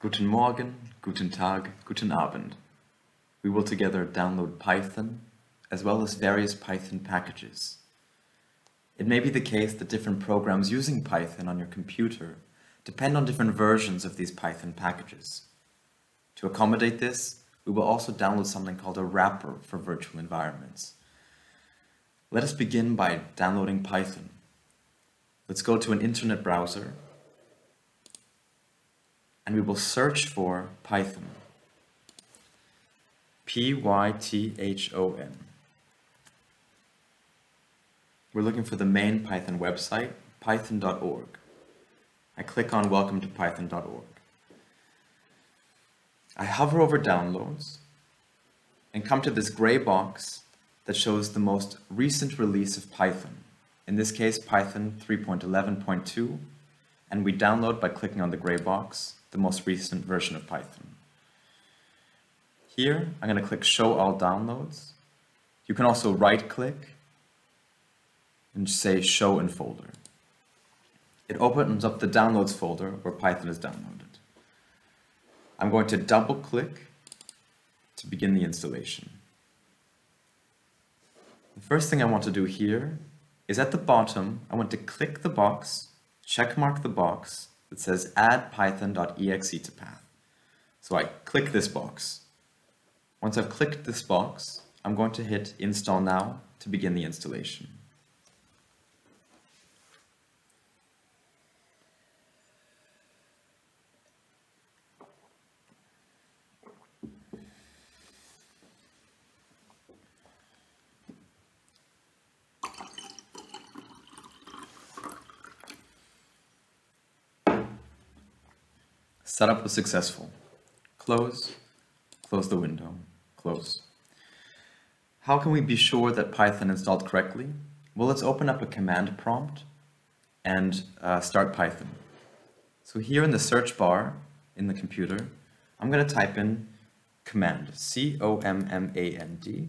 Guten Morgen, Guten Tag, Guten Abend. We will together download Python as well as various Python packages. It may be the case that different programs using Python on your computer depend on different versions of these Python packages. To accommodate this, we will also download something called a wrapper for virtual environments. Let us begin by downloading Python. Let's go to an internet browser and we will search for Python. P-Y-T-H-O-N. We're looking for the main Python website, python.org. I click on welcome to python.org. I hover over downloads and come to this gray box that shows the most recent release of Python. In this case, Python 3.11.2, and we download by clicking on the gray box the most recent version of Python. Here, I'm going to click Show All Downloads. You can also right-click and say Show in Folder. It opens up the Downloads folder where Python is downloaded. I'm going to double-click to begin the installation. The first thing I want to do here is at the bottom, I want to click the box, checkmark the box, that says add python.exe to path. So I click this box. Once I've clicked this box, I'm going to hit install now to begin the installation. Setup was successful. Close, close the window, close. How can we be sure that Python installed correctly? Well, let's open up a command prompt and uh, start Python. So here in the search bar in the computer, I'm going to type in command, C-O-M-M-A-N-D,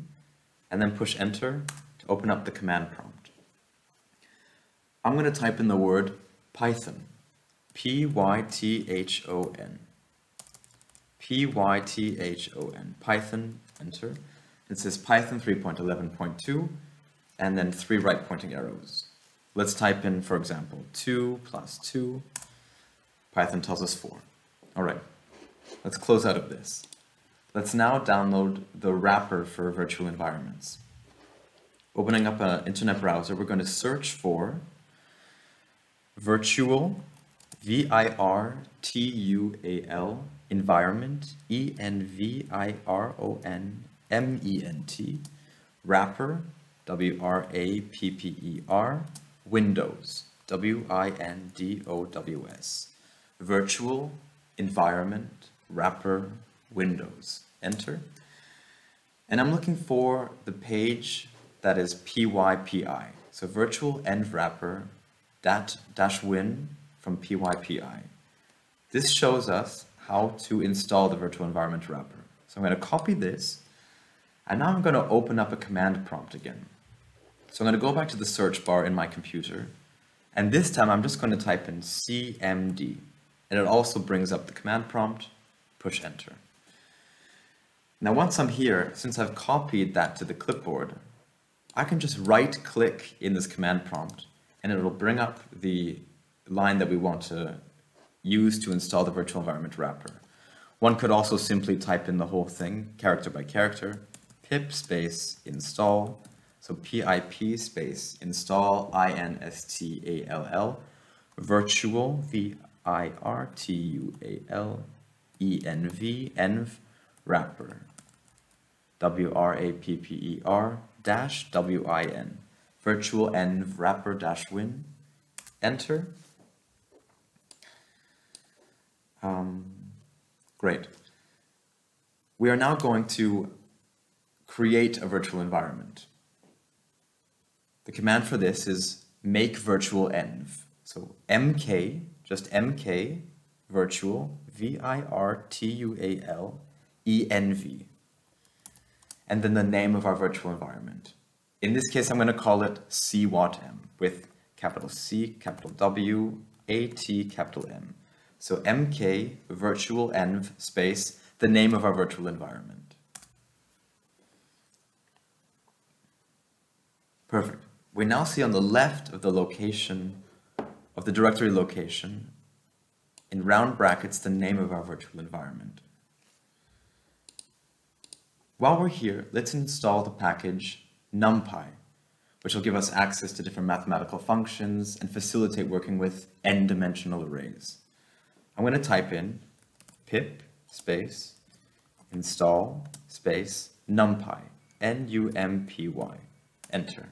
and then push enter to open up the command prompt. I'm going to type in the word Python. P-Y-T-H-O-N. P-Y-T-H-O-N. Python, enter. It says Python 3.11.2, and then three right pointing arrows. Let's type in, for example, 2 plus 2. Python tells us 4. All right, let's close out of this. Let's now download the wrapper for virtual environments. Opening up an internet browser, we're going to search for virtual V-I-R-T-U-A-L, environment, E-N-V-I-R-O-N-M-E-N-T, wrapper, W-R-A-P-P-E-R, Windows, W-I-N-D-O-W-S, virtual, environment, wrapper, Windows. Enter. And I'm looking for the page that is PYPI. So virtual env wrapper dat dash win from PYPI. This shows us how to install the virtual environment wrapper. So I'm going to copy this, and now I'm going to open up a command prompt again. So I'm going to go back to the search bar in my computer, and this time I'm just going to type in CMD, and it also brings up the command prompt, push enter. Now once I'm here, since I've copied that to the clipboard, I can just right click in this command prompt and it'll bring up the line that we want to use to install the virtual environment wrapper. One could also simply type in the whole thing, character by character, pip space install, so pip space install I-N-S-T-A-L-L, virtual, V-I-R-T-U-A-L, E-N-V, env, wrapper, W-R-A-P-P-E-R, dash W-I-N, virtual env wrapper dash win, enter, um, great. We are now going to create a virtual environment. The command for this is make virtual env. So mk, just mk, virtual, V-I-R-T-U-A-L, E-N-V. And then the name of our virtual environment. In this case, I'm going to call it CWATM with capital C, capital W, A, T, capital M. So mk virtual env space, the name of our virtual environment. Perfect. We now see on the left of the location, of the directory location, in round brackets, the name of our virtual environment. While we're here, let's install the package numpy, which will give us access to different mathematical functions and facilitate working with n-dimensional arrays. I'm going to type in pip space install space numpy, N-U-M-P-Y, enter.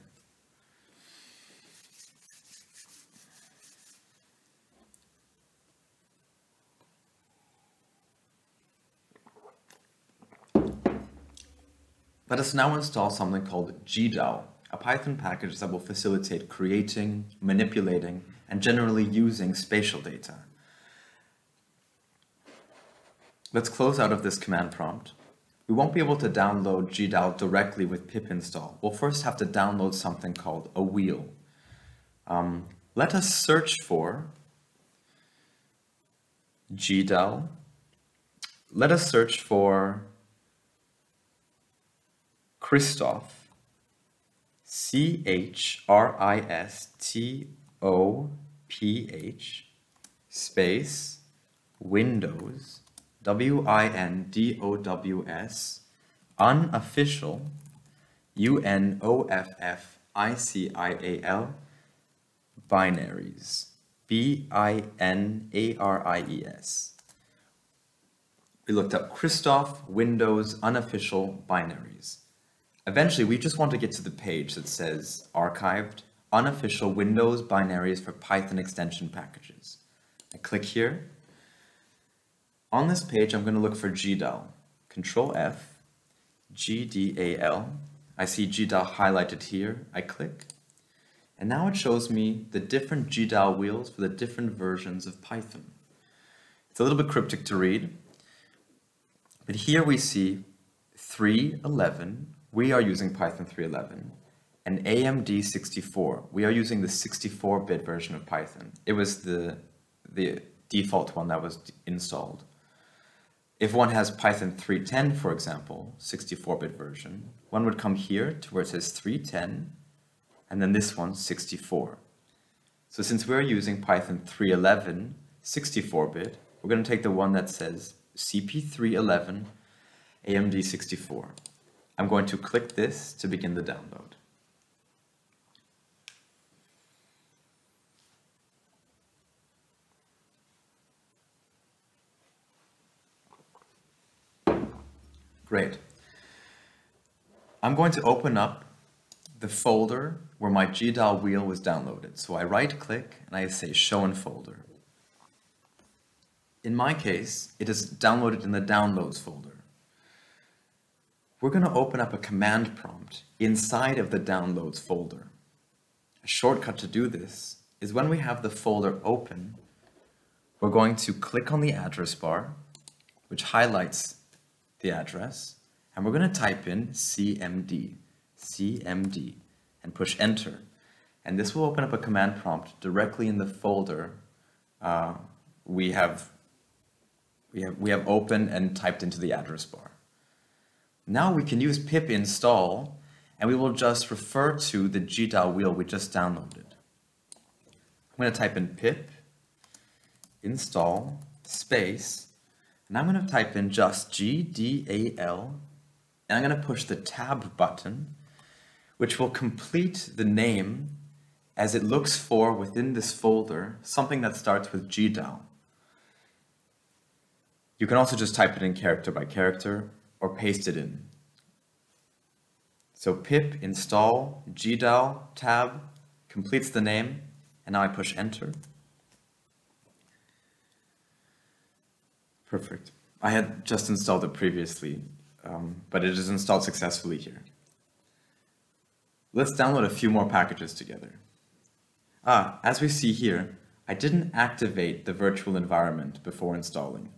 Let us now install something called GDAL, a Python package that will facilitate creating, manipulating, and generally using spatial data. Let's close out of this command prompt. We won't be able to download GDAL directly with pip install. We'll first have to download something called a wheel. Um, let us search for GDAL. Let us search for Christoph, C H R I S T O P H, space, Windows, W I N D O W S, unofficial, U N O F F I C I A L, binaries, B I N A R I E S. We looked up Christoph, Windows, unofficial binaries. Eventually, we just want to get to the page that says archived unofficial Windows binaries for Python extension packages. I click here. On this page, I'm going to look for GDAL. Control F, GDAL. I see GDAL highlighted here. I click. And now it shows me the different GDAL wheels for the different versions of Python. It's a little bit cryptic to read, but here we see 3.11 we are using Python 3.11 and AMD 64. We are using the 64-bit version of Python. It was the, the default one that was installed. If one has Python 3.10, for example, 64-bit version, one would come here to where it says 3.10, and then this one, 64. So since we're using Python 3.11, 64-bit, we're going to take the one that says CP3.11 AMD 64. I'm going to click this to begin the download. Great. I'm going to open up the folder where my GDAL wheel was downloaded. So I right click and I say show in folder. In my case, it is downloaded in the downloads folder we're going to open up a command prompt inside of the downloads folder. A shortcut to do this is when we have the folder open, we're going to click on the address bar, which highlights the address, and we're going to type in cmd, cmd, and push enter. And this will open up a command prompt directly in the folder uh, we have we have we have open and typed into the address bar. Now we can use pip install and we will just refer to the GDAL wheel we just downloaded. I'm going to type in pip install space and I'm going to type in just GDAL and I'm going to push the tab button which will complete the name as it looks for within this folder something that starts with GDAL. You can also just type it in character by character or paste it in. So pip install gdal tab completes the name, and now I push enter. Perfect. I had just installed it previously, um, but it is installed successfully here. Let's download a few more packages together. Ah, as we see here, I didn't activate the virtual environment before installing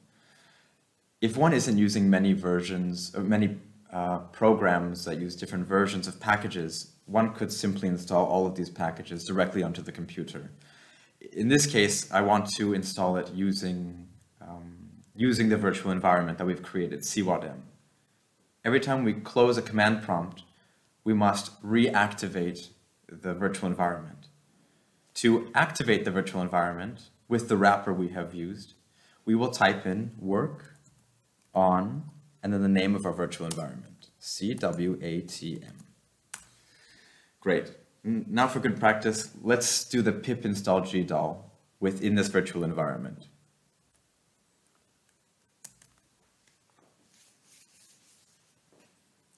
if one isn't using many versions, or many uh, programs that use different versions of packages, one could simply install all of these packages directly onto the computer. in this case, I want to install it using, using the virtual environment that we've created, CWATM. Every time we close a command prompt, we must reactivate the virtual environment. To activate the virtual environment with the wrapper we have used, we will type in work on and then the name of our virtual environment, CWATM. Great. Now for good practice, let's do the pip install gdal within this virtual environment.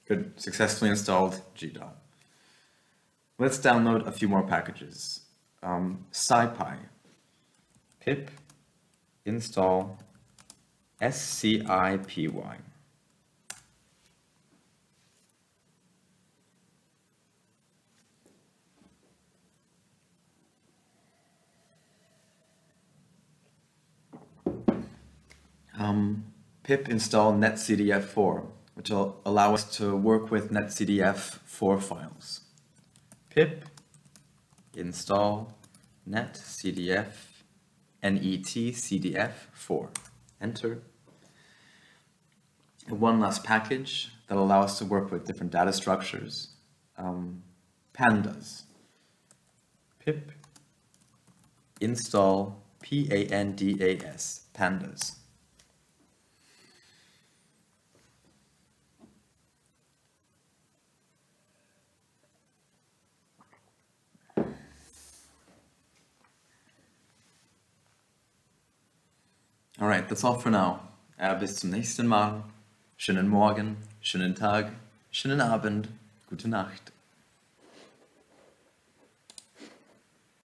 Good, successfully installed gdal. Let's download a few more packages. Um, SciPy, pip install scipy. Um, pip install netcdf4, which will allow us to work with netcdf4 files. pip install netcdf netcdf4. Enter. And one last package that allows us to work with different data structures. Um, pandas. pip install p-a-n-d-a-s pandas. Alright, that's all for now. Äh, bis zum nächsten Mal. Schönen Morgen, schönen Tag, schönen Abend, gute Nacht.